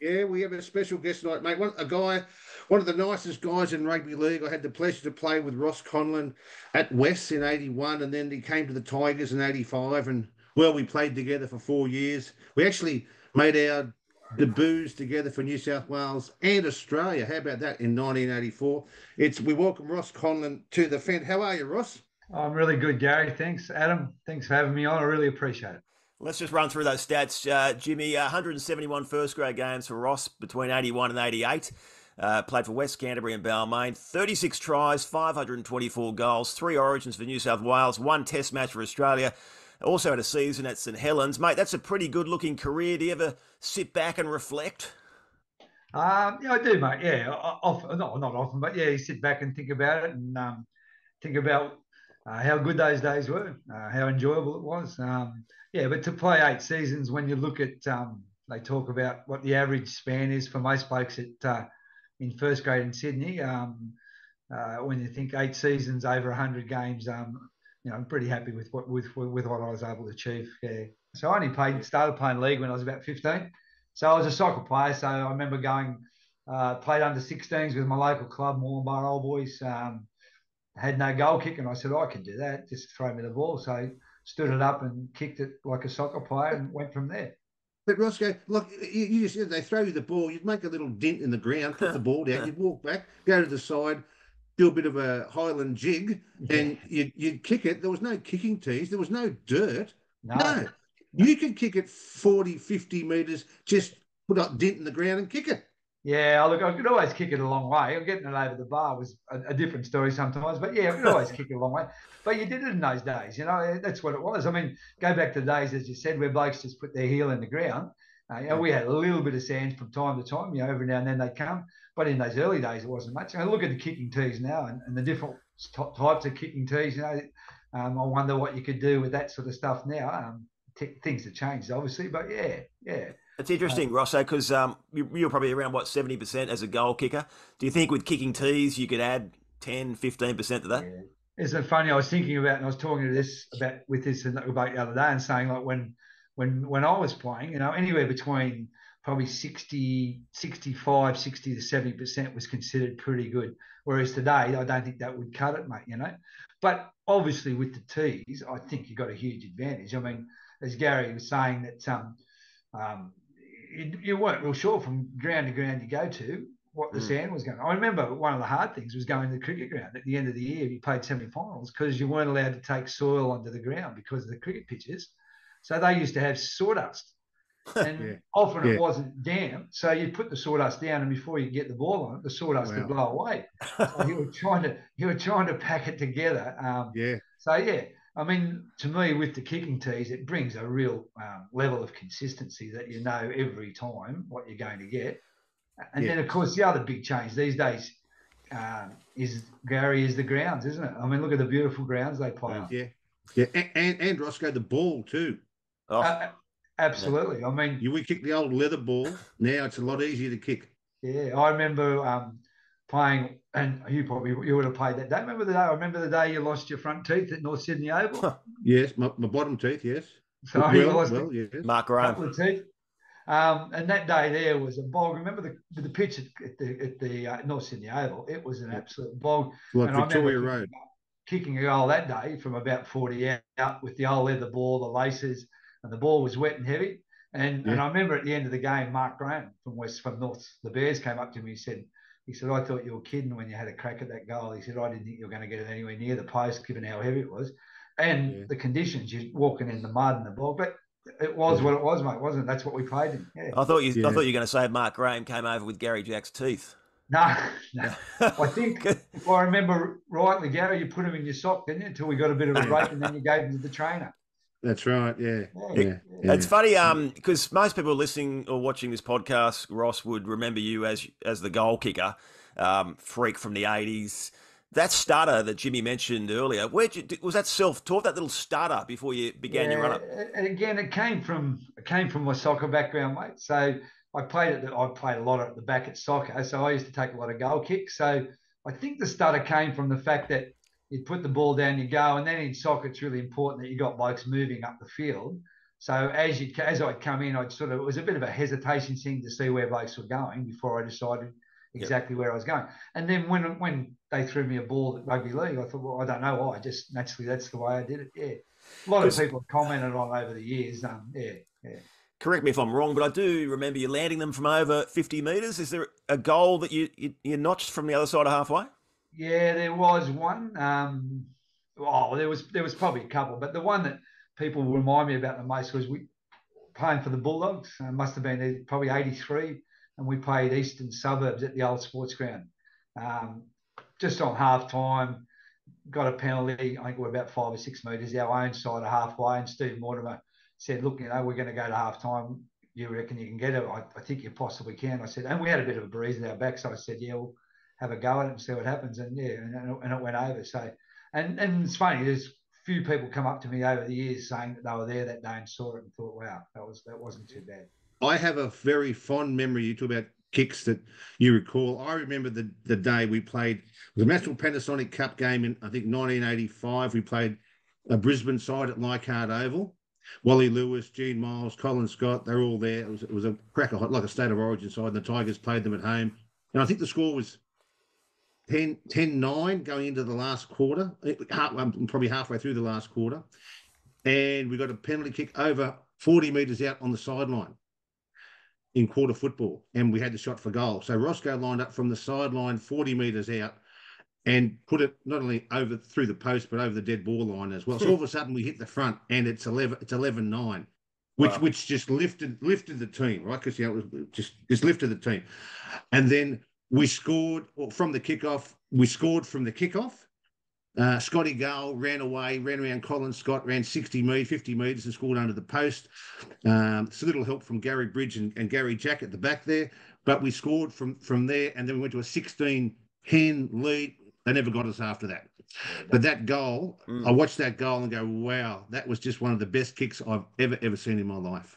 Yeah, we have a special guest tonight, mate. One, a guy, one of the nicest guys in rugby league. I had the pleasure to play with Ross Conlon at West in '81, and then he came to the Tigers in '85. And well, we played together for four years. We actually made our debuts together for New South Wales and Australia. How about that in 1984? It's we welcome Ross Conlon to the Fend. How are you, Ross? I'm really good, Gary. Thanks, Adam. Thanks for having me on. I really appreciate it. Let's just run through those stats, uh, Jimmy. Uh, 171 first grade games for Ross between 81 and 88. Uh, played for West Canterbury and Balmain. 36 tries, 524 goals, three origins for New South Wales, one test match for Australia. Also had a season at St Helens. Mate, that's a pretty good looking career. Do you ever sit back and reflect? Um, yeah, I do, mate. Yeah, often, not, not often, but yeah, you sit back and think about it and um, think about uh, how good those days were, uh, how enjoyable it was. Um, yeah, but to play eight seasons, when you look at, um, they talk about what the average span is for most blokes at uh, in first grade in Sydney. Um, uh, when you think eight seasons over 100 games, um, you know, I'm pretty happy with what with with what I was able to achieve. Yeah. So I only played started playing league when I was about 15. So I was a soccer player. So I remember going uh, played under 16s with my local club, Moranbah Old Boys. Um, had no goal kick, and I said, oh, I can do that. Just throw me the ball. So stood it up and kicked it like a soccer player, and went from there. But Roscoe, look, you, you just said they throw you the ball, you'd make a little dent in the ground, put the ball down, you'd walk back, go to the side, do a bit of a Highland jig, yeah. and you'd, you'd kick it. There was no kicking tees, there was no dirt. No. no. You could kick it 40, 50 metres, just put up dent in the ground and kick it. Yeah, look, I could always kick it a long way. Getting it over the bar was a, a, different story sometimes, but yeah, I could always kick it a long way. But you did it in those days, you know. That's what it was. I mean, go back to the days, as you said, where blokes just put their heel in the ground. Uh, you know, we had a little bit of sand from time to time. You know, every now and then they'd come, but in those early days, it wasn't much. I look at the kicking tees now and, and the different t- types of kicking tees. You know, um, I wonder what you could do with that sort of stuff now. Um, t- things have changed, obviously, but yeah, yeah. It's interesting, uh, Rosso, because um, you're probably around, what, 70% as a goal kicker. Do you think with kicking tees you could add 10, 15% to that? Yeah. Isn't it funny? I was thinking about, and I was talking to this about with this about the other day, and saying like when when when I was playing, you know, anywhere between probably 60, 65, 60 to 70% was considered pretty good. Whereas today, I don't think that would cut it, mate, you know. But obviously with the tees, I think you've got a huge advantage. I mean, as Gary was saying that um, um, you, you, weren't real sure from ground to ground you go to what the mm. sand was going. I remember one of the hard things was going to the cricket ground at the end of the year. You played semi-finals because you weren't allowed to take soil onto the ground because of the cricket pitches. So they used to have sawdust, and yeah. often yeah. it wasn't damp. So you put the sawdust down, and before you get the ball on it, the sawdust wow. would blow away. so you were trying to you were trying to pack it together. Um, yeah. So yeah, I mean, to me, with the kicking tees, it brings a real um, level of consistency that you know every time what you're going to get. And yeah. then, of course, the other big change these days uh, is Gary is the grounds, isn't it? I mean, look at the beautiful grounds they play on. Yeah, yeah, and, and, and Roscoe the ball too. Oh. Uh, absolutely. I mean, you we kick the old leather ball. Now it's a lot easier to kick. Yeah, I remember um, playing, and you probably you would have played that day. Remember the day? I remember the day you lost your front teeth at North Sydney Oval. yes, my, my, bottom teeth. Yes. So well, you lost well, yes. Mark Graham. couple of teeth. Um, and that day there was a bog. Remember the the pitch at the at the uh, North Sydney Oval? It was an absolute bog. Like and Victoria Road. Kicking a goal that day from about forty out with the old leather ball, the laces, and the ball was wet and heavy. And yeah. and I remember at the end of the game, Mark Graham from West from North the Bears came up to me and said, he said, I thought you were kidding when you had a crack at that goal. He said, I didn't think you were going to get it anywhere near the post, given how heavy it was. And yeah. the conditions, you're walking in the mud and the ball. But it was what it was, mate, wasn't it? That's what we played in. Yeah. I thought you yeah. I thought you were going to say Mark Graham came over with Gary Jack's teeth. No, no. I think if I remember rightly, Gary, you put him in your sock, didn't you? Until we got a bit of a break and then you gave him to the trainer. That's right. Yeah. Yeah. yeah. yeah. It's funny, um, because most people listening or watching this podcast, Ross would remember you as as the goal kicker um, freak from the 80s. That stutter that Jimmy mentioned earlier, where was that self-taught? That little stutter before you began yeah, your run-up. And again, it came from it came from my soccer background, mate. So I played at the, I played a lot at the back at soccer, so I used to take a lot of goal kicks. So I think the stutter came from the fact that you put the ball down, you go, and then in soccer it's really important that you got blokes moving up the field. So as you as I'd come in, I'd sort of it was a bit of a hesitation thing to see where blokes were going before I decided exactly yep. where I was going. And then when when they threw me a ball at rugby league, I thought, well, I don't know why. Just naturally, that's the way I did it. Yeah, a lot of people have commented on over the years. Um, yeah, yeah. Correct me if I'm wrong, but I do remember you landing them from over 50 metres. Is there a goal that you, you, you notched from the other side of halfway? Yeah, there was one. Um, oh, there was there was probably a couple, but the one that people remind me about the most was we playing for the Bulldogs. Uh, must have been probably '83, and we played Eastern Suburbs at the old sports ground. Um, just on half time, got a penalty. I think we're about five or six metres our own side of halfway, and Steve Mortimer said, "Look, you know, we're going to go to half time. You reckon you can get it? I, I, think you possibly can." I said, and we had a bit of a breeze in our back, so I said, "Yeah, we'll have a go at it and see what happens." And yeah, and, and it went over. So, and and it's funny. There's few people come up to me over the years saying that they were there that day and saw it and thought, "Wow, that was that wasn't too bad." I have a very fond memory. You talk about kicks that you recall. I remember the the day we played the National Panasonic Cup game in I think 1985. We played a Brisbane side at Leichhardt Oval. Wally Lewis, Gene Miles, Colin Scott, they're all there. It was it was a cracker like a state of origin side. And the Tigers played them at home, and I think the score was 10, 10 9 going into the last quarter, um, probably halfway through the last quarter. And we got a penalty kick over 40 metres out on the sideline in quarter football. And we had the shot for goal. So Roscoe lined up from the sideline 40 metres out and put it not only over through the post, but over the dead ball line as well. So all of a sudden we hit the front and it's 11, it's 11 9. Which, wow. which just lifted lifted the team right because you know it was just just lifted the team, and then we scored from the kickoff. We scored from the kickoff. Uh, Scotty Gale ran away, ran around Colin Scott, ran 60 metres, 50 metres and scored under the post. Um, it's a little help from Gary Bridge and, and, Gary Jack at the back there, but we scored from from there and then we went to a 16 10 lead. They never got us after that. But that goal, mm. I watched that goal and go, wow, that was just one of the best kicks I've ever, ever seen in my life.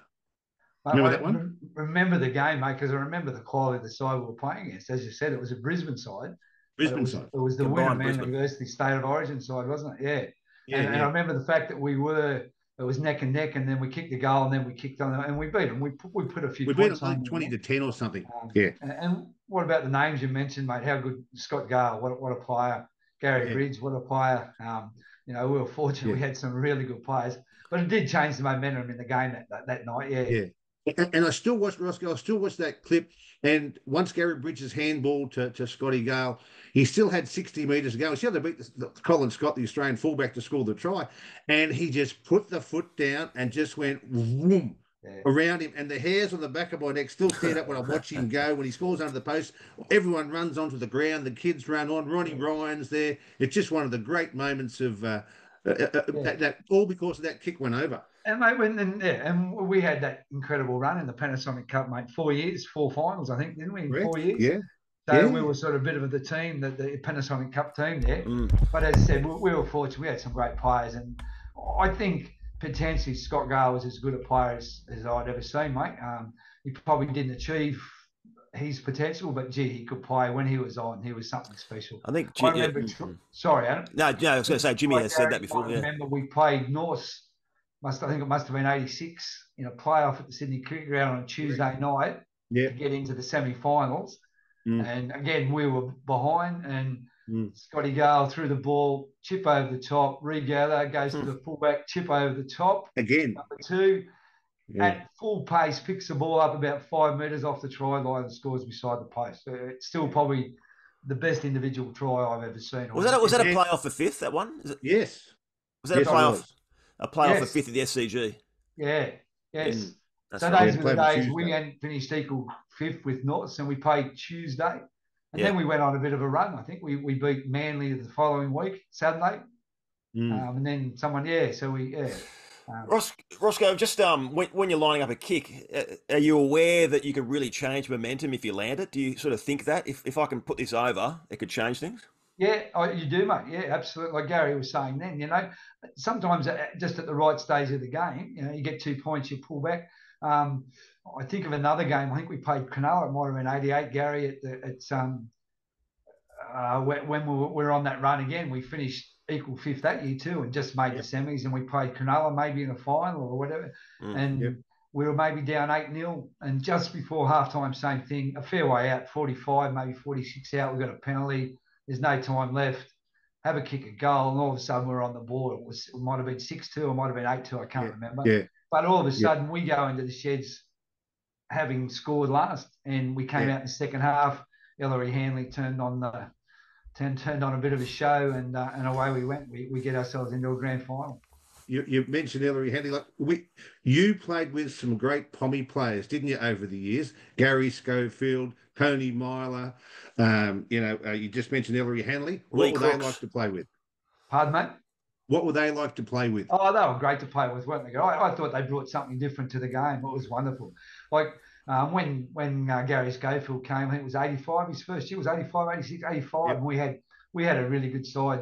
Remember I, that one? Remember the game, mate, because I remember the quality of the side we were playing against. As you said, it was a Brisbane side. Brisbane it was, side. It was the Combined Winner Man University State of Origin side, wasn't it? Yeah. Yeah, and, yeah. and I remember the fact that we were it was neck and neck, and then we kicked the goal, and then we kicked on, and we beat them. We put, we put a few. We beat them like twenty to ten or something. Um, yeah. And, and, what about the names you mentioned, mate? How good Scott Gale? What what a player! Gary yeah. Bridge, what a player! Um, you know, we were fortunate yeah. we had some really good players, but it did change the momentum in the game that that, that night. Yeah. Yeah. And, and I still watch Roscoe. I still watch that clip. And once Gary Bridges handball to, to Scotty Gale, he still had 60 metres to go. He still had to beat the, the, Colin Scott, the Australian fullback, to score the try. And he just put the foot down and just went whoom yeah. around him. And the hairs on the back of my neck still stand up when I watch him go. When he scores under the post, everyone runs onto the ground. The kids run on. Ronnie Ryan's there. It's just one of the great moments of uh, uh, uh, uh yeah. that, that, all because of that kick went over. And mate, when and, yeah, and we had that incredible run in the Panasonic Cup, mate. Four years, four finals, I think, didn't we? In four years. Yeah. So yeah. we were sort of a bit of the team, the, the Panasonic Cup team there. Mm. But as I said, we, we, were fortunate. We had some great players, and I think potentially Scott Gale was as good a player as, as I'd ever seen, mate. Um, he probably didn't achieve his potential, but gee, he could play when he was on. He was something special. I think. I remember, yeah. sorry, Adam. No, no, I was going to say Jimmy has said that before. I remember we played North must I think it must have been '86 in a playoff at the Sydney Cricket Ground on a Tuesday night to get into the semi-finals. Mm. And again, we were behind, and mm. Scotty Gale threw the ball, chip over the top, regather, goes mm. to the fullback, chip over the top. Again, number two, yeah. at full pace, picks the ball up about five metres off the try line and scores beside the post. So it's still probably the best individual try I've ever seen. Was that a, was that a playoff for fifth? That one? Is it? Yes. Was that yes, a playoff? A playoff yes. fifth of the SCG. Yeah, yes. so right. those were the days we had finished equal fifth with Norths, and we played Tuesday, and yeah. then we went on a bit of a run. I think we we beat Manly the following week, Saturday, mm. um, and then someone, yeah. So we, yeah. Um, Ros- Roscoe, just um, when, when, you're lining up a kick, uh, are you aware that you could really change momentum if you land it? Do you sort of think that if, if I can put this over, it could change things? Yeah, you do, mate. Yeah, absolutely. Like Gary was saying then, you know, sometimes just at the right stage of the game, you know, you get two points, you pull back. Um, I think of another game. I think we played Cronulla. It might have been '88. Gary at the at um uh, when we were, on that run again, we finished equal fifth that year too, and just made yep. the semis. And we played Cronulla maybe in a final or whatever, mm, and yep. we were maybe down eight 0 And just before halftime, same thing, a fair way out, forty five, maybe forty six out. We got a penalty. There's no time left. Have a kick a goal, and all of a sudden we're on the board. It was it might have been six two, or might have been eight two. I can't yeah. remember. Yeah. But all of a sudden we go into the sheds having scored last, and we came yeah. out in the second half. Ellery Hanley turned on the turned, turned on a bit of a show, and uh, and away we went. We, we get ourselves into a grand final. You, you mentioned Ellery Hanley. Like we, you played with some great Pommy players, didn't you, over the years? Gary Schofield, Tony Myler. Um, you know, uh, you just mentioned Ellery Hanley. What Lee would Crooks. they like to play with? Pardon, mate. What were they like to play with? Oh, they were great to play with, weren't they? I, I thought they brought something different to the game. It was wonderful. Like um, when when uh, Gary Schofield came, I think it was 85. His first year was 85, 86, 85. Yep. And we had we had a really good side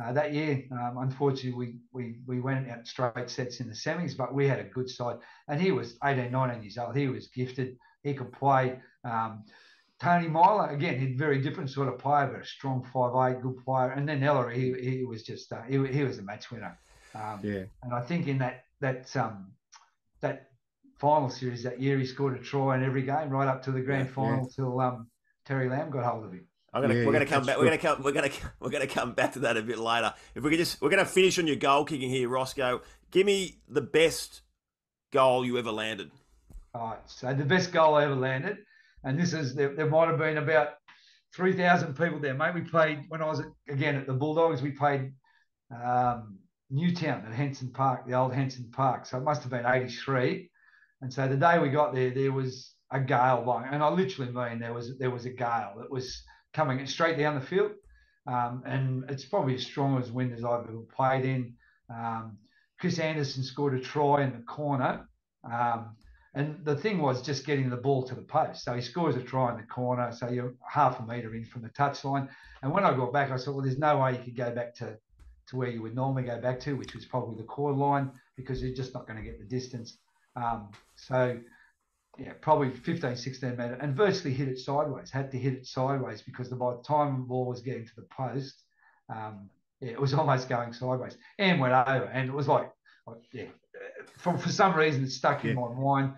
uh, that year. Um, unfortunately, we, we we went out straight sets in the semis, but we had a good side. And he was 18, 19 years old. He was gifted. He could play. Um, Tony Myler, again, he's very different sort of player, but a strong five eight, good player. And then Ellery, he, he was just uh, he, he was a match winner. Um, yeah. And I think in that that um, that final series that year, he scored a try in every game, right up to the grand yeah, final yeah. till um, Terry Lamb got hold of him. I'm gonna, yeah, we're gonna come back. We're gonna come. We're gonna we're gonna come back to that a bit later. If we could just, we're gonna finish on your goal kicking here, Roscoe. Give me the best goal you ever landed. All right. So the best goal I ever landed and this is there, there might have been about three thousand people there, mate. We played when I was again at the Bulldogs. We played um, Newtown at Henson Park, the old Henson Park. So it must have been '83. And so the day we got there, there was a gale blowing, and I literally mean there was there was a gale that was coming straight down the field, um, and it's probably as strong as wind as I've ever played in. Um, Chris Anderson scored a try in the corner. Um, and the thing was just getting the ball to the post. So he scores a try in the corner. So you're half a metre in from the touchline. And when I got back, I thought, well, there's no way you could go back to, to where you would normally go back to, which was probably the core line, because you're just not going to get the distance. Um, so, yeah, probably 15, 16 metre and virtually hit it sideways. Had to hit it sideways because by the time the ball was getting to the post, um, yeah, it was almost going sideways and went over. And it was like, yeah, for, for some reason it stuck in my mind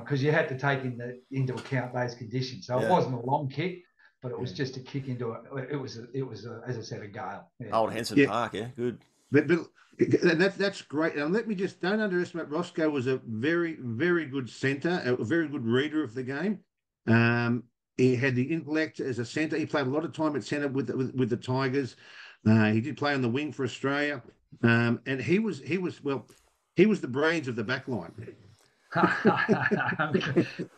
because um, you had to take in the, into account those conditions. So yeah. it wasn't a long kick, but it was yeah. just a kick into it. It was a, it was a, as I said a gale. Yeah. Old Henson Park, yeah, good. But, but that's that's great. And let me just don't underestimate Roscoe was a very very good centre, a very good reader of the game. Um, he had the intellect as a centre. He played a lot of time at centre with with, with the Tigers. Uh, he did play on the wing for Australia, um, and he was he was well he was the brains of the back line. I've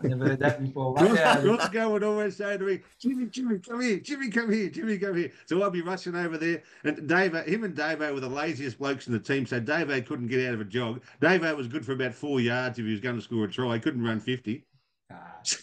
never heard that before. Roscoe would always say to me, Jimmy, Jimmy, come here, Jimmy, come here, Jimmy, come here. So I'll be rushing over there. And Dave, him and Dave were the laziest blokes in the team. So Dave couldn't get out of a jog. Dave was good for about four yards if he was going to score a try. He couldn't run 50.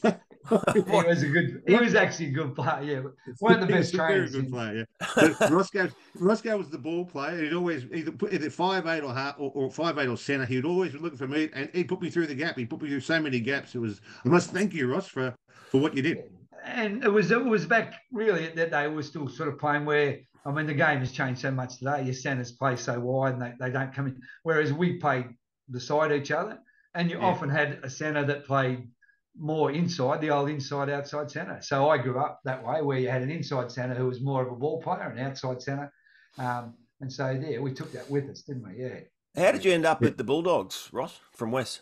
Uh, he was a good. He was actually a good player. Yeah, one of the best trainers. Very good player. Yeah. Roscoe, Roscoe was the ball player. He'd always either put either five eight or half or, or five eight or centre. He'd always be looking for me, and he put me through the gap. He put me through so many gaps. It was. I must thank you, Ross, for for what you did. And it was it was back really that they were still sort of playing where I mean the game has changed so much today. Your centres play so wide and they, they don't come in. Whereas we played beside each other, and you yeah. often had a centre that played more inside, the old inside outside centre. So I grew up that way, where you had an inside centre who was more of a ball player, an outside centre. Um, and so, yeah, we took that with us, didn't we? Yeah. How did you end up at the Bulldogs, Ross, from West?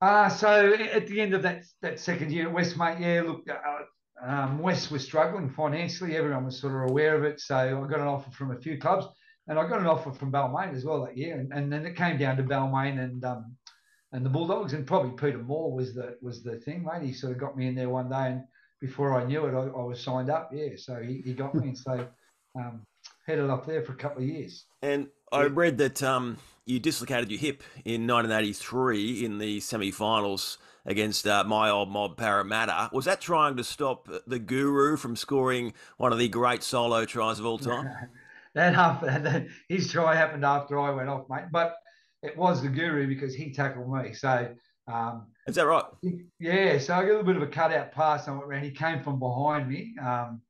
Uh, so at the end of that that second year at West, mate, yeah, look, uh, um, West was struggling financially. Everyone was sort of aware of it. So I got an offer from a few clubs, and I got an offer from Balmain as well that year. And, and then it came down to Balmain and um, and the Bulldogs, and probably Peter Moore was the was the thing, mate. He sort of got me in there one day, and before I knew it, I, I was signed up. Yeah, so he, he got me, and so um, headed up there for a couple of years. And I yeah. read that um, you dislocated your hip in 1983 in the semi-finals against uh, my old mob Parramatta. Was that trying to stop the Guru from scoring one of the great solo tries of all time? that happened. His try happened after I went off, mate. But it was the guru because he tackled me. So um, is that right? Yeah. So I got a little bit of a cutout pass and went He came from behind me um,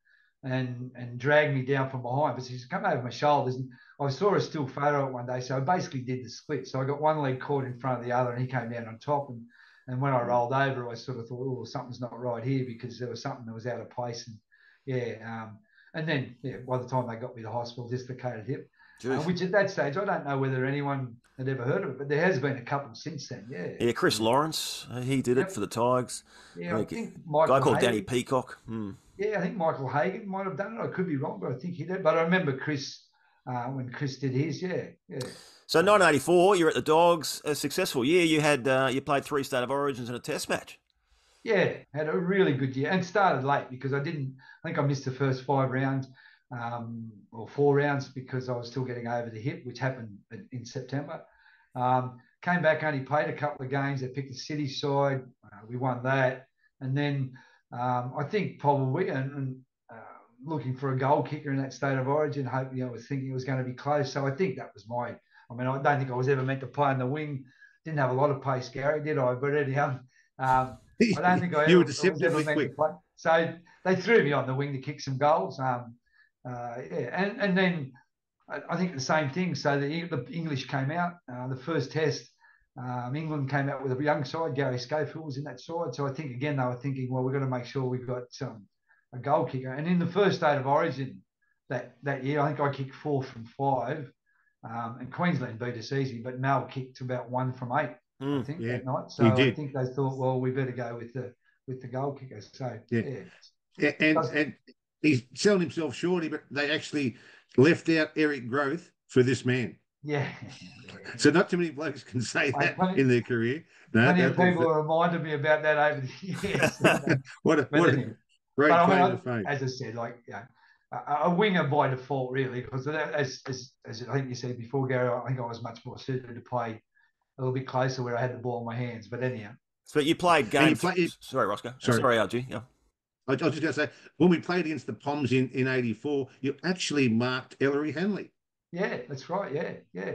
and and dragged me down from behind. But he's come over my shoulders, and I saw a still photo one day, so I basically did the split. So I got one leg caught in front of the other, and he came down on top. And and when I rolled over, I sort of thought, oh, something's not right here because there was something that was out of place. And yeah, um, and then yeah, by the time they got me to hospital, dislocated hip. Uh, which at that stage, I don't know whether anyone had ever heard of it, but there has been a couple since then. Yeah. Yeah, Chris Lawrence, uh, he did yep. it for the Tigers. Yeah, I, I think Michael guy called Hagan, Danny Peacock. Hmm. Yeah, I think Michael Hagan might have done it. I could be wrong, but I think he did. But I remember Chris uh, when Chris did his. Yeah, yeah. So 1984, you're at the Dogs. A successful year. You had uh, you played three state of origins and a Test match. Yeah, had a really good year and started late because I didn't. I think I missed the first five rounds um, or four rounds because I was still getting over the hip, which happened in September. Um, came back, only played a couple of games. They picked the city side. Uh, we won that. And then um, I think probably, and, and uh, looking for a goal kicker in that state of origin, hope, you know, was thinking it was going to be close. So I think that was my, I mean, I don't think I was ever meant to play in the wing. Didn't have a lot of pace, Gary, did I? But anyhow, um, I don't think I you ever, were deceptively quick. So they threw me on the wing to kick some goals. Um, uh, yeah, and and then I, I, think the same thing. So the, the English came out. Uh, the first test, um, England came out with a young side. Gary Schofield was in that side. So I think again they were thinking, well, we've got to make sure we've got um, a goal kicker. And in the first state of origin that that year, I think I kicked four from five. Um, and Queensland beat us easy, but Mal kicked about one from eight, mm, I think, yeah, that night. So I think they thought, well, we better go with the with the goal kicker. So yeah, yeah. yeah and, and he's selling himself shorty, but they actually left out Eric Grothe for this man. Yeah. So not too many blokes can say that plenty, in their career. No, plenty of people have reminded me about that over the years. what a, what a uh, great claim I mean, fame. As I said, like yeah, a, a winger by default, really, because as, as, as I think you said before, Gary, I think I was much more suited to play a little bit closer where I had the ball in my hands. But anyhow. So you played games. You play, sorry, Roscoe. Sorry, sorry RG. Yeah. I, was just going to say, when we played against the Poms in, in 84, you actually marked Ellery Hanley. Yeah, that's right. Yeah, yeah.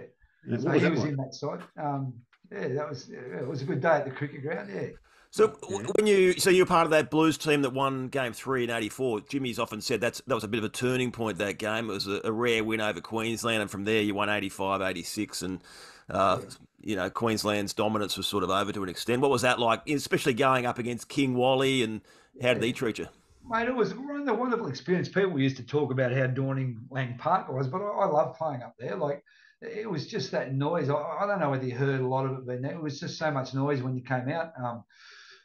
yeah so was he was like? in that side. Um, yeah, that was yeah, it was a good day at the cricket ground. Yeah. So yeah. when you so you were part of that Blues team that won Game Three in '84, Jimmy's often said that's that was a bit of a turning point. That game it was a, a rare win over Queensland, and from there you won 85, 86, and uh, yeah. you know Queensland's dominance was sort of over to an extent. What was that like, especially going up against King Wally and how did they treat you? Mate, it was a wonderful experience. People used to talk about how daunting Lang Park was, but I, I love playing up there. Like it was just that noise. I, I, don't know whether you heard a lot of it, but it was just so much noise when you came out. Um,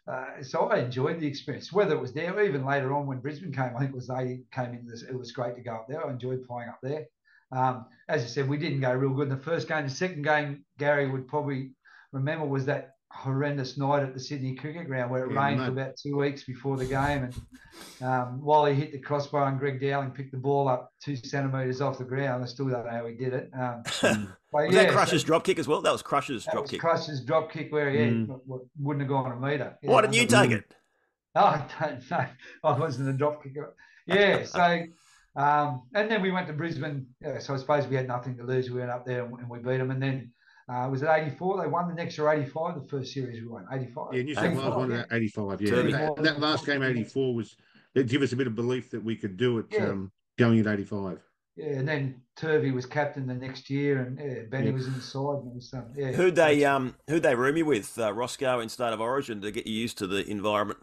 uh, so I enjoyed the experience, whether it was there or even later on when Brisbane came. I think it was they came in. This, it was great to go up there. I enjoyed playing up there. Um, as you said, we didn't go real good in the first game. The second game, Gary would probably remember was that horrendous night at the Sydney Cricket Ground where it yeah, rained for about two weeks before the game, and um, Wally hit the crossbar and Greg Dowling picked the ball up two centimetres off the ground. I still don't know how he did it. Um, was yeah, that Crush's so, drop kick as well? That was Crush's drop kick. Crush's drop kick where he mm. wouldn't have gone a metre. Why didn't you take it? Oh, I don't know. I wasn't a drop kicker. Yeah, so. Um, and then we went to Brisbane. Yeah, so I suppose we had nothing to lose. We went up there and, and we beat them. And then uh, was it 84? They won the next year 85, the first series we won, 85. Yeah, New South Wales won yeah. 85, yeah. That, that, last game, 84, was it gave us a bit of belief that we could do it yeah. um, going at 85. Yeah, and then Turvey was captain the next year, and yeah, Benny yeah. was inside. And was, um, yeah. Who'd they um who'd they room you with, uh, Roscoe in State of Origin, to get you used to the environment?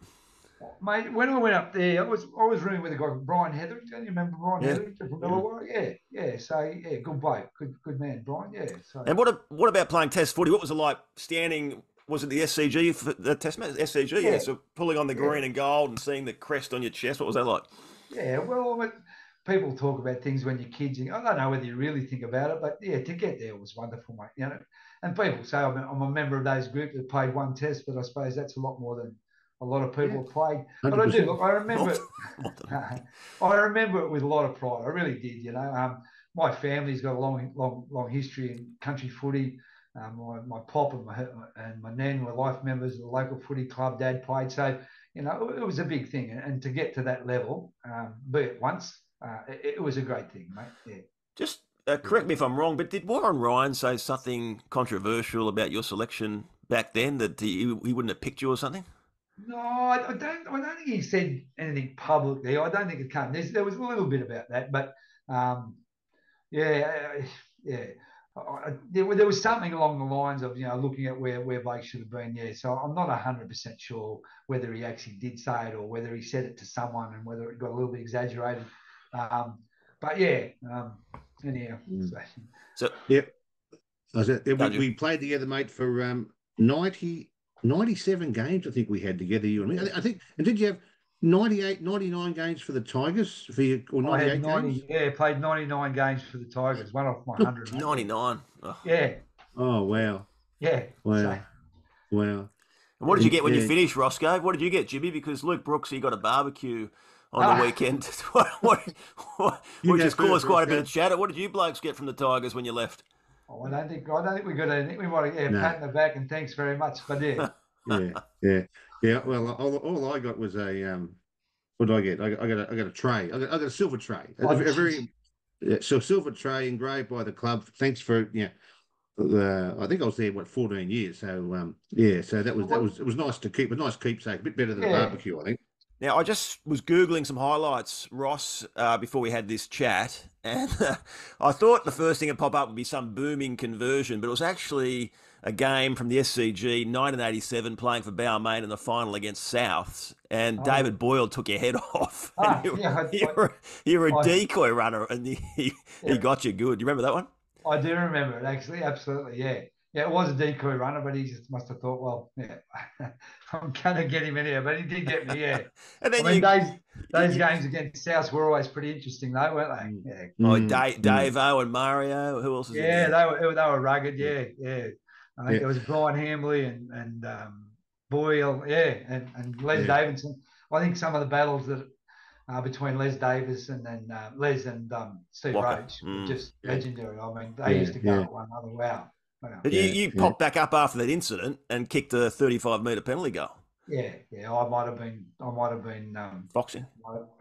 Mate, when I went up there, I was I was rooming with a guy Brian Hetherington. You remember Brian yeah. Hetherington from Illawarra? Yeah, yeah. So yeah, good bloke, good good man, Brian. Yeah. So. And what what about playing Test footy? What was it like standing? Was it the SCG for the Test match? SCG, yeah. yeah. So pulling on the green yeah. and gold and seeing the crest on your chest. What was that like? Yeah, well, people talk about things when you're kids. And I don't know whether you really think about it, but yeah, to get there was wonderful, mate. You know, and people say I'm a, I'm a member of those groups that played one Test, but I suppose that's a lot more than a lot of people yeah. played. But I do look. I remember. I remember it with a lot of pride. I really did. You know, um, my family's got a long, long, long history in country footy. Um, my, my pop and my and my nan were life members of the local footy club. Dad played, so you know it was a big thing. And to get to that level, um, be it once, uh, it, it, was a great thing, mate. Yeah. Just uh, correct me if I'm wrong, but did Warren Ryan say something controversial about your selection back then that he, he wouldn't have picked you or something? No, I, I, don't. I don't think he said anything publicly. I don't think it came. There's, there was a little bit about that, but um, yeah, yeah. I, there, there, was something along the lines of you know looking at where where Blake should have been. Yeah, so I'm not hundred percent sure whether he actually did say it or whether he said it to someone and whether it got a little bit exaggerated. Um, but yeah, um, anyhow. Mm. So, so yeah, we, we, played together, mate, for um, 90, 97 games. I think we had together, you and me. I, I think. And did you have 98, 99 games for the Tigers for your, or 98 90, games? Yeah, played 99 games for the Tigers, one off my 100. 99. Oh. Yeah. Oh, wow. Yeah. Wow. So. Wow. And what did you get when yeah. you finished, Roscoe? What did you get, Jimmy? Because Luke Brooks, he got a barbecue on the ah. weekend, what, what, what, which has caused quite a bit of chatter. What did you blokes get from the Tigers when you left? Oh, I don't think I don't think we got anything. We want to yeah, no. pat in the back and thanks very much. But yeah, yeah, yeah. Yeah, well, all, all I got was a um, what did I get? I got, I got a, I got a tray. I got, I got a silver tray. A, a very yeah, so silver tray engraved by the club. Thanks for yeah. Uh, I think I was there what 14 years. So um, yeah, so that was that was it was nice to keep a nice keepsake, a bit better than yeah. a barbecue, I think. Now, I just was Googling some highlights, Ross, uh, before we had this chat, and uh, I thought the first thing that pop up would be some booming conversion, but it was actually a game from the SCG 1987 playing for Balmain in the final against Souths, and oh. David Boyle took your head off. Ah, you, yeah, you're, you're, a I, decoy runner, and he, he, yeah. he got you good. Do you remember that one? I do remember it, actually. Absolutely, yeah. Yeah, it was a decoy runner, but he just must have thought, well, yeah, I'm going to get him in here. But he did get me, yeah. and then I mean, those, those games against South were always pretty interesting, though, weren't they? Yeah. Oh, mm, Dave, mm. Dave O and Mario. Who else? yeah, they were they were rugged. Yeah, yeah. I think yeah. it was Brian Hambley and and um, Boyle, yeah, and, and Les yeah. Davidson. I think some of the battles that uh, between Les Davis and then uh, Les and um, Steve Walker. Roach mm. just yeah. legendary. I mean, they used to go at one another. Wow. wow. You, you popped back up after that incident and kicked a 35 metre penalty goal. Yeah, yeah, I might have been, I might have been um, boxing.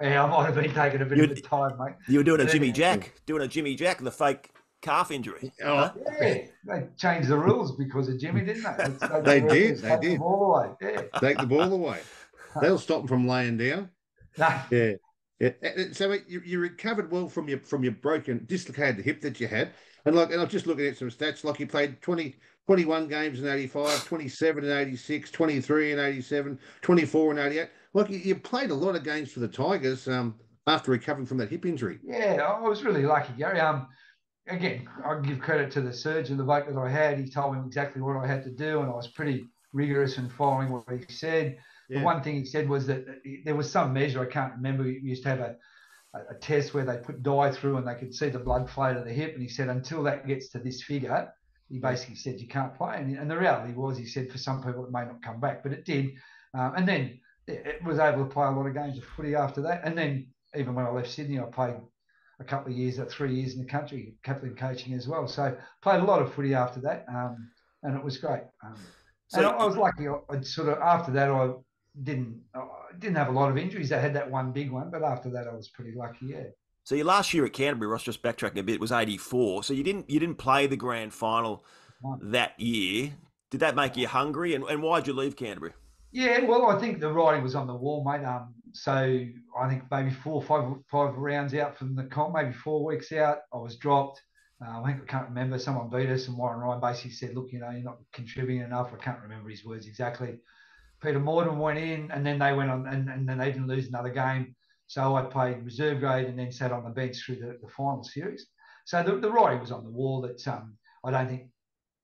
Yeah, I might have been taking a bit You'd, of time, mate. You were doing a Jimmy Jack, doing a Jimmy Jack, the fake calf injury. Oh, yeah, they changed the rules because of Jimmy, didn't they? they did. They did. The ball away. Yeah. Take the ball away. They'll stop them from laying down. Yeah. Yeah. So you, you recovered well from your from your broken dislocated hip that you had, and like, and I was just looking at some stats. Like you played 20, 21 games in 85, 27 in 86, 23 in 87, 24 in 88. Like you, you played a lot of games for the Tigers um, after recovering from that hip injury. Yeah, I was really lucky, Gary. Um, again, I give credit to the surgeon, the bloke that I had. He told me exactly what I had to do, and I was pretty rigorous in following what he said. Yeah. The one thing he said was that there was some measure, I can't remember, we used to have a, a test where they put dye through and they could see the blood flow to the hip. And he said, until that gets to this figure, he basically said you can't play. And, and the reality was, he said, for some people it may not come back, but it did. Um, and then it was able to play a lot of games of footy after that. And then even when I left Sydney, I played a couple of years, uh, three years in the country, captain coaching as well. So played a lot of footy after that, um, and it was great. Um, so and I, I was lucky. I sort of after that, I didn't I didn't have a lot of injuries. I had that one big one, but after that, I was pretty lucky. Yeah. So your last year at Canterbury, Ross, just backtracking a bit, was '84. So you didn't you didn't play the grand final that year. Did that make you hungry? And, and why did you leave Canterbury? Yeah, well, I think the writing was on the wall, mate. Um, so I think maybe four, five, five rounds out from the comp, maybe four weeks out, I was dropped. Uh, I think I can't remember. Someone beat us, and Warren Ryan basically said, "Look, you know, you're not contributing enough." I can't remember his words exactly. Peter Morden went in, and then they went on, and, and then they didn't lose another game. So I played reserve grade and then sat on the bench through the, the final series. So the, the writing was on the wall that um, I don't think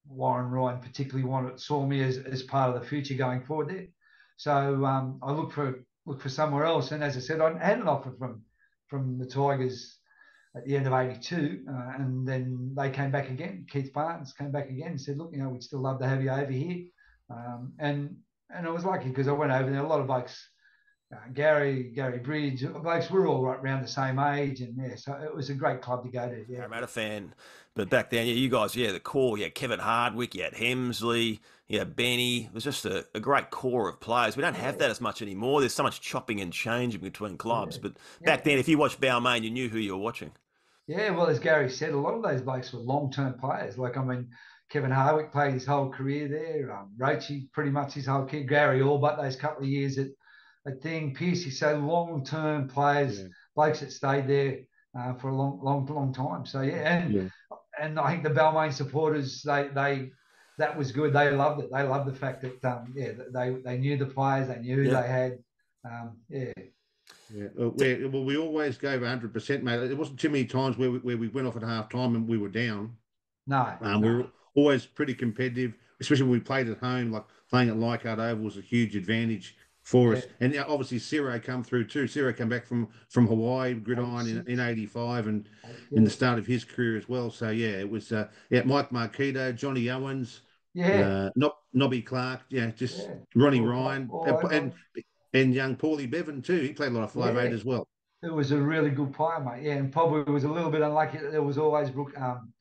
Warren Ryan particularly wanted saw me as, as part of the future going forward there. So um, I looked for looked for somewhere else, and as I said, I had an offer from from the Tigers at the end of '82, uh, and then they came back again. Keith Barnes came back again and said, "Look, you know, we'd still love to have you over here." Um, and and I was lucky because I went over there. A lot of blokes, uh, Gary, Gary Bridge, blokes, we're all right around the same age, and yeah, so it was a great club to go to. Yeah, I'm a fan, but back then, yeah, you guys, yeah, the core, yeah, Kevin Hardwick, you had Hemsley, yeah, Benny. It was just a, a, great core of players. We don't have that as much anymore. There's so much chopping and changing between clubs. Yeah. But back yeah. then, if you watched Balmain, you knew who you were watching. Yeah, well, as Gary said, a lot of those blokes were long-term players. Like, I mean, Kevin Hardwick played his whole career there. Um, pretty much his whole career. Gary all but those couple of years at, at Thing. Piercy, so long-term players, yeah. blokes that stayed there. uh, for a long, long, long time. So yeah, and Yeah. and I think the Balmain supporters they they that was good. They loved it. They loved the fact that um, yeah they they knew the players. They knew Yeah. they had. Um, yeah, Yeah, well, we, well, we always gave 100%, mate. There wasn't too many times where we, where we went off at half time and we were down. no, Um, we were always pretty competitive, especially when we played at home. Like playing at Leichhardt Oval was a huge advantage for us. And yeah, obviously, Ciro come through too. Ciro come back from from Hawaii, gridiron in, in 85 and in the start of his career as well. So, yeah, it was uh, yeah, Mike Marquito, Johnny Owens, yeah, uh, Nob, Nobby Clark, yeah, just yeah. Ronnie Ryan, and, and and young Paulie Bevan too. He played a lot of five eight as well. It was a really good player, mate. Yeah, and probably was a little bit unlucky that there was always Brook, um,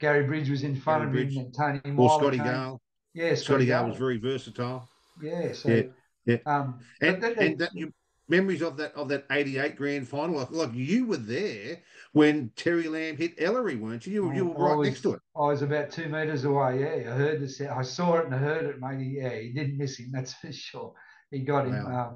Gary Bridge was in front Gary of him Bridge. and Tony Or Scotty Gale. Yeah, Scotty Gale was very versatile. Yeah, so Yeah, yeah. Um, And that- and that you memories of that of that eighty eight grand final. Like, like you were there when Terry Lamb hit Ellery, weren't you? You, were- you were I right was- next to it. I was about two meters away. Yeah, I heard the sound. I saw it and I heard it, mate. Yeah, he didn't miss him. That's for sure. He got him. Wow.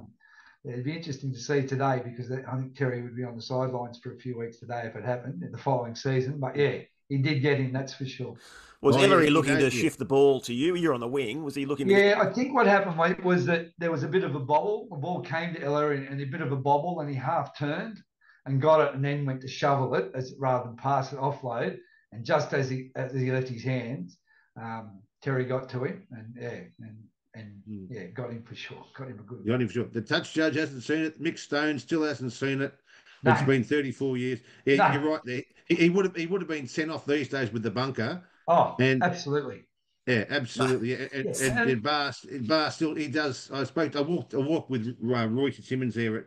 Um, it'd be interesting to see today because I think Terry would be on the sidelines for a few weeks today if it happened in the following season. But yeah, he did get him. That's for sure. Was yeah, Ellery looking to shift the ball to you? You're on the wing. Was he looking? To Yeah, I think what happened, mate, was that there was a bit of a bobble. The ball came to Ellery and a bit of a bobble, and he half turned and got it, and then went to shovel it as rather than pass it offload. And just as he as he left his hands, um, Terry got to him, and yeah, and and Hmm. yeah, got him for sure. Got him a good. Got him for sure. The touch judge hasn't seen it. Mick Stone still hasn't seen it. No. It's been thirty four years. Yeah, No. you're right there. He, he would have he would have been sent off these days with the bunker. Oh, And- absolutely. Yeah, absolutely. Yeah, and, Yes, and, and- Bar, Bar still he does. I spoke. I walked. I walked with uh, Roy Simmons there at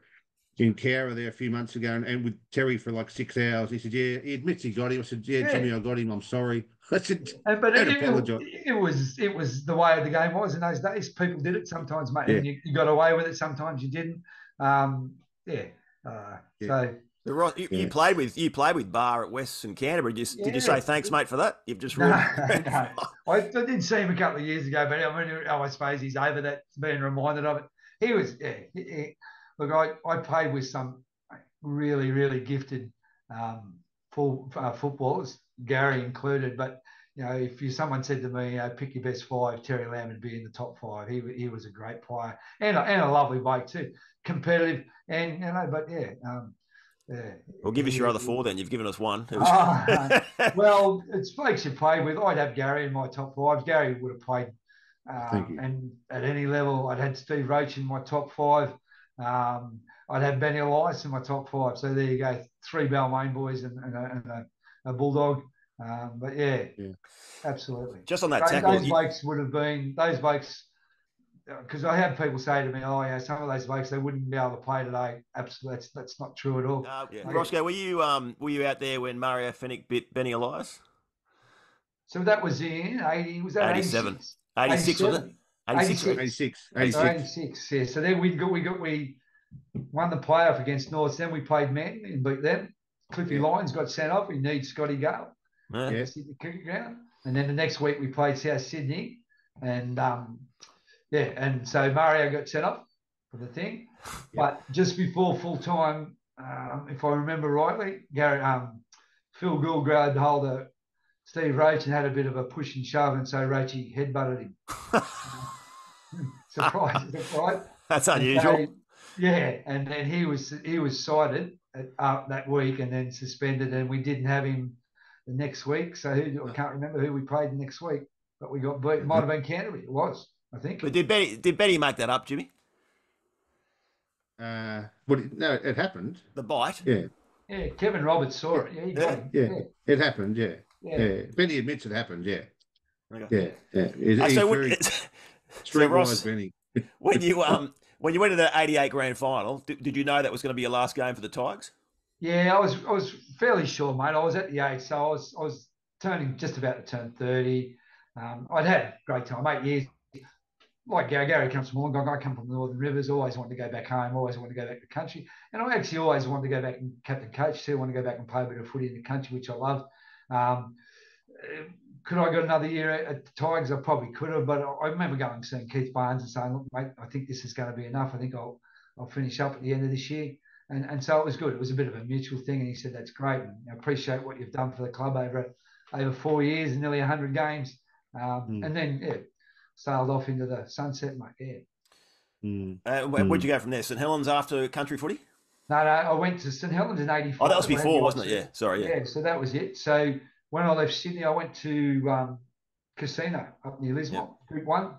in Cowra there a few months ago, and, and with Terry for like six hours. He said, "Yeah." He admits he got him. I said, "Yeah, Yeah. Jimmy, I got him. I'm sorry." I said, And, but it, it, it was it was the way the game was in those days. People did it sometimes, mate, and you, you got away with it. Sometimes you didn't. Um, yeah. Uh, Yeah. So The Ross, you, you played with you played with Bar at West and Canterbury. Just, Did you say thanks, mate, for that? You've just No, ruined. no. I, I did see him a couple of years ago, but I mean, oh, I suppose he's over that, being reminded of it. He was, yeah. He, he- look, I, I played with some really, really gifted um, full uh, footballers, Gary included. But you know, if you someone said to me, uh, pick your best five, Terry Lamb would be in the top five. He he was a great player and a, and a lovely bloke too, competitive and you know, but yeah. Um, yeah. Well, give us your other four then. You've given us one. It Ah, was- well, it's blokes you play with. I'd have Gary in my top five. Gary would have played, Thank um, you. and at any level, I'd had Steve Roach in my top five. Um, I'd have Benny Elias in my top five. So there you go, three Balmain boys and, and, a, and a, a bulldog. Um, but yeah, Yeah. absolutely. just on that Those, tackle. those you- blokes would have been those blokes. Because I have people say to me, "Oh, yeah, some of those blokes they wouldn't be able to play today." Absolutely, that's that's not true at all. uh, Yeah. Roscoe, were you um were you out there when Mario Fenech bit Benny Elias? So that was in eighty. Was that 87. 86? 86 was it? 86. 86. 86, 86. 86, yeah. So then we got we got we won the playoff against North. Then we played Manly and beat them. Cliffy Yeah. Lyons got sent off. We need Scotty Gale Yeah. Yeah. to Sydney Cricket Ground. And then the next week we played South Sydney, and um, yeah, and so Mario got sent off for the thing. Yeah. But just before full time, um, if I remember rightly, Gary um, Phil Gould grabbed hold of Steve Roach and had a bit of a push and shove, and so Roachy headbutted him. Surprise, surprise. That's And unusual. so, yeah, and then he was he was cited at, uh, that week and then suspended, and we didn't have him the next week. So who, I can't remember who we played the next week, but we got beat. It might have been Canterbury. It was, I think. But did Benny did Benny make that up, Jimmy? Uh, but it, no, it happened. The bite. Yeah, Yeah, Kevin Roberts saw it. Yeah, he got him. yeah, Yeah, it happened. Yeah, yeah. yeah. Benny admits it happened. Yeah, Okay. yeah, yeah. He's, Uh, so very when, streetwise, Ross- Benny. when you um when you went to the '88 grand final, did, did you know that was going to be your last game for the Tigers? Yeah, I was I was fairly sure, mate. I was at the age, so I was I was turning just about to turn thirty. Um, I'd had a great time, eight years. Like Gary, Gary comes from Wollongong. I come from the Northern Rivers. Always wanted to go back home. Always wanted to go back to the country. And I actually always wanted to go back and captain coach too. Want to go back and play a bit of footy in the country, which I loved. Um, could I got another year at, the Tigers? I probably could have, but I, I remember going and seeing Keith Barnes and saying, "Look, mate, I think this is going to be enough. I think I'll I'll finish up at the end of this year." and and so it was good. It was a bit of a mutual thing, and he said that's great, and I appreciate what you've done for the club over over four years and nearly hundred games, um, mm. and then yeah, sailed off into the sunset, mate. Yeah. Mm. Uh, where'd mm. you go from there? St Helens after country footy? No, no, I went to St Helens in '85. Oh, that was before, wasn't it? Yeah, sorry. Yeah. yeah, so that was it. So when I left Sydney, I went to um, Casino up near Lismore, yep. Group One,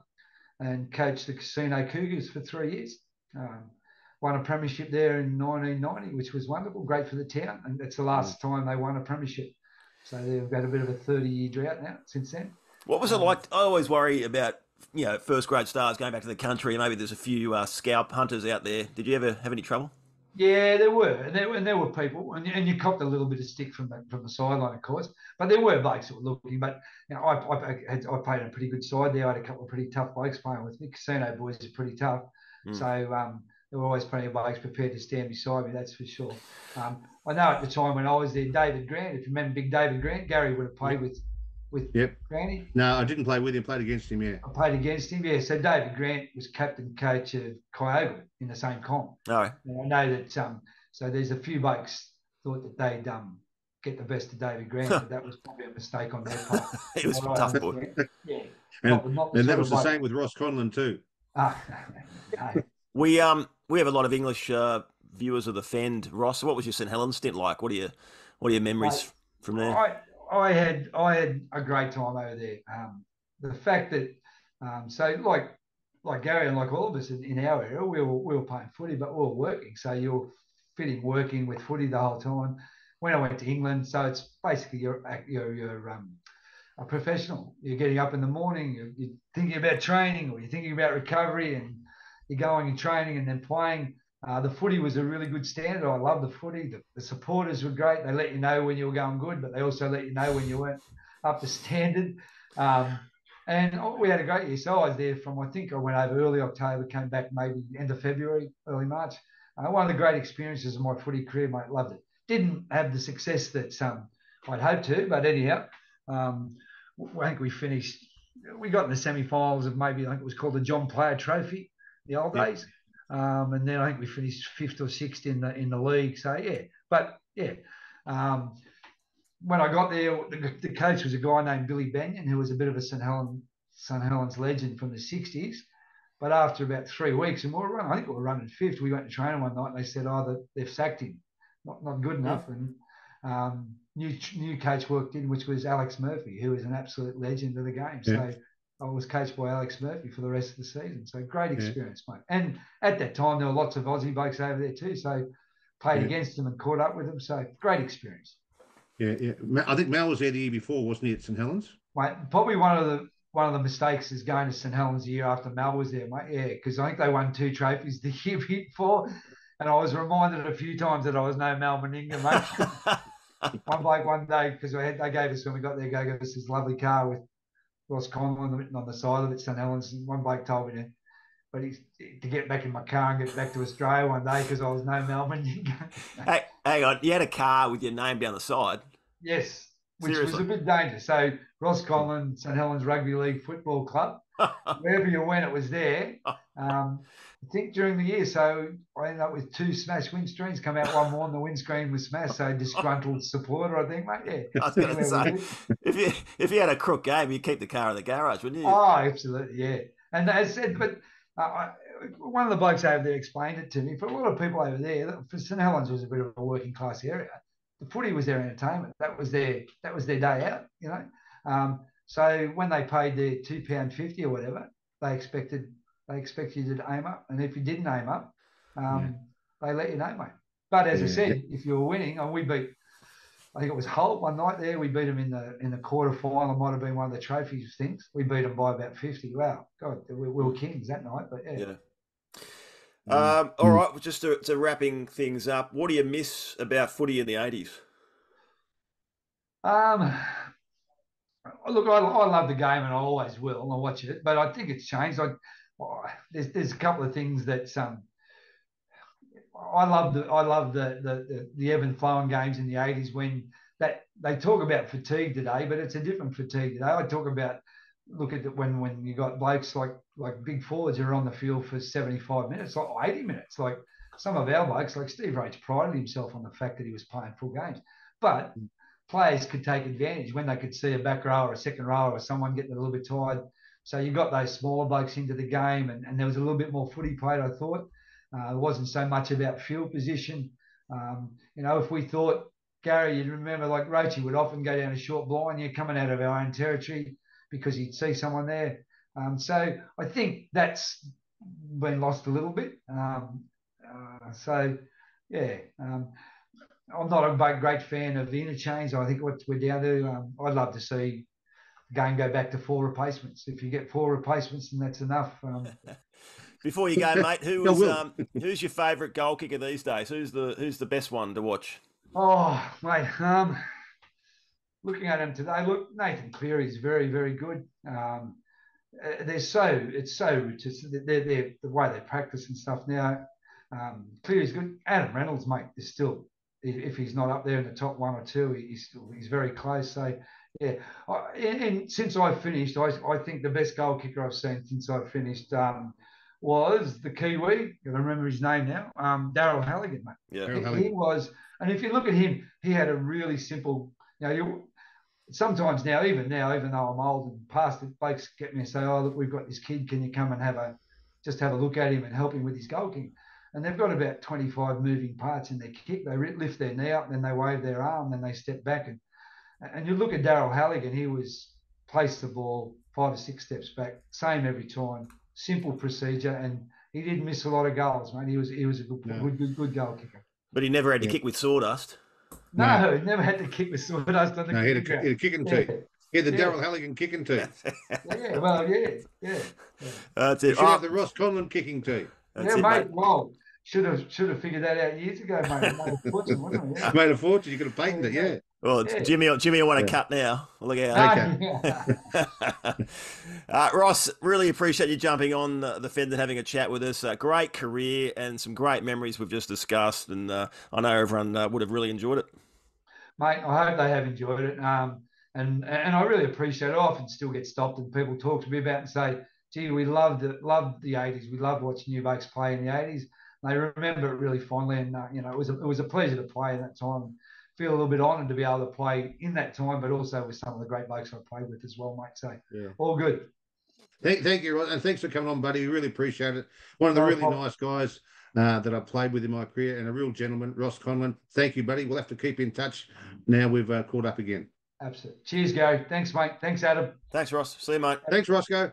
and coached the Casino Cougars for three years. Um, won a premiership there in 1990, which was wonderful, great for the town, and it's the last mm. time they won a premiership. So they've got a bit of a 30 year drought now since then. What was it um, like? I always worry about you know first grade stars going back to the country. Maybe there's a few uh, scalp hunters out there. Did you ever have any trouble? Yeah, there were, and there, and there were people, and, and you copped a little bit of stick from the from the sideline, of course. But there were blokes that were looking. But you know, I, I, had, I played a pretty good side there. I had a couple of pretty tough blokes playing with me. Casino boys are pretty tough, mm. so um, there were always plenty of blokes prepared to stand beside me. That's for sure. Um, I know at the time when I was there, David Grant, if you remember Big David Grant, Gary would have played with with yep. Granny. No, I didn't play with him. Played against him. Yeah, I played against him. Yeah, so David Grant was captain coach of Kyogle in the same comp. Oh. And I know that. Um, so there's a few blokes thought that they'd um, get the best of David Grant, but that was probably a mistake on their part. it was right, tough boy. Yeah, and, not, not and that was the same with Ross Conlon too. Ah, no. we um we have a lot of English uh, viewers of the Fend. Ross, what was your St Helens stint like? What are your what are your memories I, from there? I, I had I had a great time over there. Um, the fact that um, so like like Gary and like all of us in, in our area, we were we were playing footy, but we were working. So you're fitting working with footy the whole time. When I went to England, so it's basically you're you're, you're um, a professional. You're getting up in the morning, you're, you're thinking about training, or you're thinking about recovery, and you're going and training and then playing. Uh, the footy was a really good standard. I love the footy. The, the, supporters were great. They let you know when you were going good, but they also let you know when you weren't up to standard. Um, and we had a great year. So I was there from, I think I went over early October, came back maybe end of February, early March. Uh, one of the great experiences of my footy career, mate. Loved it. Didn't have the success that um, I'd hoped to, but anyhow, um, I think we finished. We got in the semi-finals of maybe I think it was called the John Player Trophy, the old yeah. days. Um, and then I think we finished fifth or sixth in the in the league. So yeah, but yeah. Um, when I got there, the, the, coach was a guy named Billy Benyon, who was a bit of a St Helen St Helens legend from the '60s. But after about three weeks, and we were running, I think we were running fifth. We went to training one night, and they said, "Oh, they've sacked him, not not good enough." And um, new new coach worked in, which was Alex Murphy, who is an absolute legend of the game. Yeah. So I was coached by Alex Murphy for the rest of the season. So great experience, yeah. mate. And at that time, there were lots of Aussie blokes over there too. So played yeah. against them and caught up with them. So great experience. Yeah, yeah. I think Mal was there the year before, wasn't he, at St Helens? Mate, probably one of the one of the mistakes is going to St Helens the year after Mal was there, mate. Yeah, because I think they won two trophies the year before. And I was reminded a few times that I was no Mal Meninga, mate. one bloke one day, because they gave us, when we got there, gave us this lovely car with Ross Conlon written on the side of it, St Helens. One bloke told me to, but he's to get back in my car and get back to Australia one day because I was no Melbourne. hey, hang on, you had a car with your name down the side. Yes, which Seriously? was a bit dangerous. So Ross Conlon, St Helens Rugby League Football Club, wherever you went, it was there. Um, I think during the year, so I ended up with two smashed windscreens. Come out one more, and the windscreen was smashed. So disgruntled supporter, I think, mate. Yeah. I was going to say, if you if you had a crook game, you'd keep the car in the garage, wouldn't you? Oh, absolutely, yeah. And as I said, but uh, I, one of the blokes over there explained it to me. For a lot of people over there, for St Helens was a bit of a working class area. The footy was their entertainment. That was their that was their day out, you know. Um, so when they paid their two pound fifty or whatever, they expected they expect you to aim up, and if you didn't aim up, um, yeah. they let you know, mate. But as yeah. I said, if you were winning, and we beat, I think it was Hull one night there. We beat them in the in the quarter final. It might have been one of the trophies things. We beat them by about fifty. Wow, God, we, we were kings that night. But yeah. yeah. Um, all right, just to, to, wrapping things up, what do you miss about footy in the eighties? Um, look, I, I love the game and I always will, and I watch it. But I think it's changed. I oh, there's there's a couple of things that um, I love the I love the the the ebb and flowing games in the '80s when that they talk about fatigue today, but it's a different fatigue today. I talk about look at the, when when you got blokes like like big forwards who are on the field for 75 minutes, like 80 minutes, like some of our blokes, like Steve Roach, prided himself on the fact that he was playing full games. But mm. Players could take advantage when they could see a back row or a second row or someone getting a little bit tired. So you got those smaller blokes into the game, and, and there was a little bit more footy played, I thought. Uh, it wasn't so much about field position. Um, you know, if we thought Gary, you'd remember like Roachy would often go down a short blind, you're coming out of our own territory because he'd see someone there. Um, so I think that's been lost a little bit. Um, uh, so yeah, um, I'm not a great fan of the interchange. I think what we're down to, um, I'd love to see the game go back to four replacements. If you get four replacements, then that's enough. Um. Before you go, mate, who was, um, who's your favourite goal kicker these days? Who's the who's the best one to watch? Oh, mate, um, looking at him today, look, Nathan Cleary is very, very good. Um, uh, they're so it's so just they're, they're the way they practice and stuff now. Um, Cleary's good. Adam Reynolds, mate, is still if, if, he's not up there in the top one or two, he's he's very close. So yeah, and, and since I finished, I I think the best goal kicker I've seen since I finished. Um, was the Kiwi. I remember his name now. Um, Daryl Halligan, mate. Yeah, he, he, was. And if you look at him, he had a really simple. You know, you, sometimes now, even now, even though I'm old and past it, folks get me and say, "Oh, look, we've got this kid. Can you come and have a just have a look at him and help him with his goal kick?" And they've got about 25 moving parts in their kick. They lift their knee up, then they wave their arm, then they step back. And and you look at Daryl Halligan, he was placed the ball five or six steps back, same every time simple procedure, and he didn't miss a lot of goals, mate. He was he was a good good, good, good goal kicker. But he never had to yeah. kick with sawdust. No, no, he never had to kick with sawdust on the no, he had, a, he had a kicking yeah. teeth. He had the yeah. Daryl Halligan kicking teeth. yeah, well, yeah, yeah. yeah. That's it. You should oh. have ah. the Ross Conlon kicking teeth. That's yeah, it, mate. mate. Well, should have should have figured that out years ago, mate. Made a fortune, wouldn't it? Yeah. Made a fortune. You could have patented it, yeah. Well, yeah. Jimmy, Jimmy, I want to yeah. cut now. Look out. Okay. uh, Ross, really appreciate you jumping on the, the fend and having a chat with us. Uh, great career and some great memories we've just discussed, and uh, I know everyone uh, would have really enjoyed it. Mate, I hope they have enjoyed it. Um, and and I really appreciate it. I often still get stopped and people talk to me about and say, "Gee, we loved it, loved the '80s. We loved watching you folks play in the '80s." And they remember it really fondly, and uh, you know, it was a, it was a pleasure to play in that time feel a little bit honoured to be able to play in that time, but also with some of the great blokes I played with as well, mate. So yeah. all good. Thank, thank you, and thanks for coming on, buddy. We really appreciate it. One of the really nice guys uh, that I played with in my career, and a real gentleman, Ross Conlon. Thank you, buddy. We'll have to keep in touch. Now we've uh, caught up again. Absolutely. Cheers, Gary. Thanks, mate. Thanks, Adam. Thanks, Ross. See you, mate. Thanks, Roscoe.